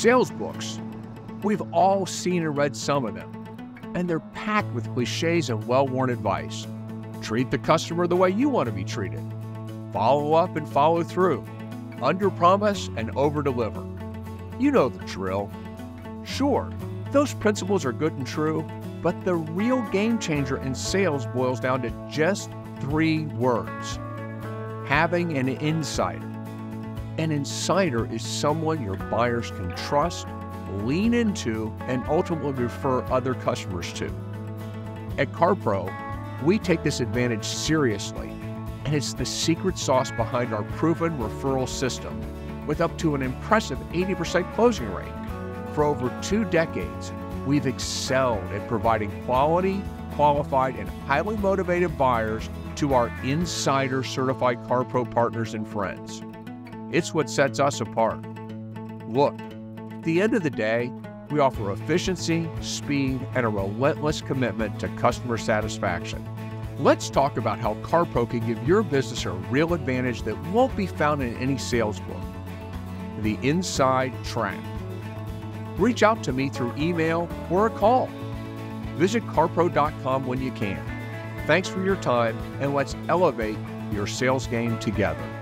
Sales books. We've all seen and read some of them, and they're packed with cliches and well worn advice. Treat the customer the way you want to be treated. Follow up and follow through. Under promise and over deliver. You know the drill. Sure, those principles are good and true, but the real game changer in sales boils down to just three words having an insider. An insider is someone your buyers can trust, lean into, and ultimately refer other customers to. At CarPro, we take this advantage seriously, and it's the secret sauce behind our proven referral system with up to an impressive 80% closing rate. For over two decades, we've excelled at providing quality, qualified, and highly motivated buyers to our insider certified CarPro partners and friends. It's what sets us apart. Look, at the end of the day, we offer efficiency, speed, and a relentless commitment to customer satisfaction. Let's talk about how CarPro can give your business a real advantage that won't be found in any sales book the inside track. Reach out to me through email or a call. Visit carpro.com when you can. Thanks for your time, and let's elevate your sales game together.